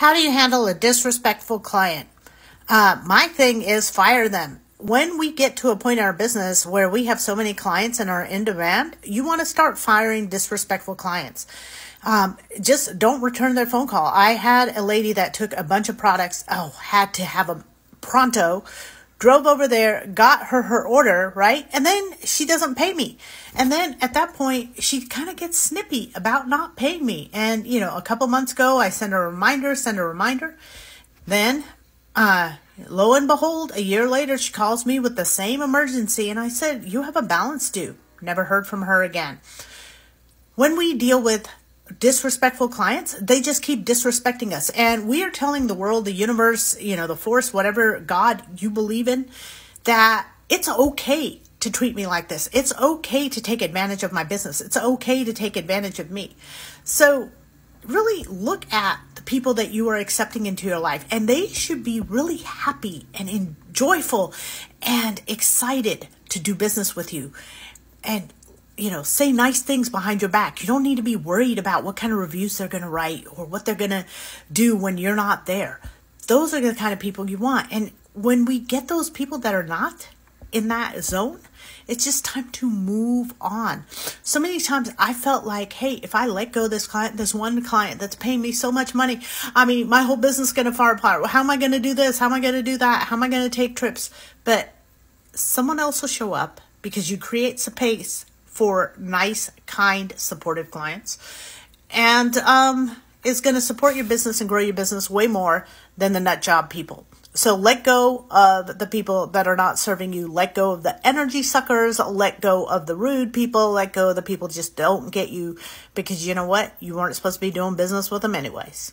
How do you handle a disrespectful client? Uh, my thing is fire them. When we get to a point in our business where we have so many clients and are in demand, you want to start firing disrespectful clients. Um, just don't return their phone call. I had a lady that took a bunch of products. Oh, had to have them pronto drove over there, got her her order, right? And then she doesn't pay me. And then at that point, she kind of gets snippy about not paying me. And, you know, a couple months ago, I sent her a reminder, send a reminder. Then, uh, lo and behold, a year later, she calls me with the same emergency. And I said, You have a balance due. Never heard from her again. When we deal with disrespectful clients, they just keep disrespecting us. And we are telling the world, the universe, you know, the force, whatever God you believe in, that it's okay to treat me like this. It's okay to take advantage of my business. It's okay to take advantage of me. So, really look at the people that you are accepting into your life, and they should be really happy and joyful and excited to do business with you. And you know, say nice things behind your back. You don't need to be worried about what kind of reviews they're going to write or what they're going to do when you're not there. Those are the kind of people you want. And when we get those people that are not in that zone, it's just time to move on. So many times I felt like, hey, if I let go this client, this one client that's paying me so much money, I mean, my whole business is going to fall apart. How am I going to do this? How am I going to do that? How am I going to take trips? But someone else will show up because you create space for nice, kind, supportive clients. And um, is going to support your business and grow your business way more than the nut job people. So let go of the people that are not serving you. Let go of the energy suckers. Let go of the rude people. Let go of the people just don't get you because you know what? You weren't supposed to be doing business with them anyways.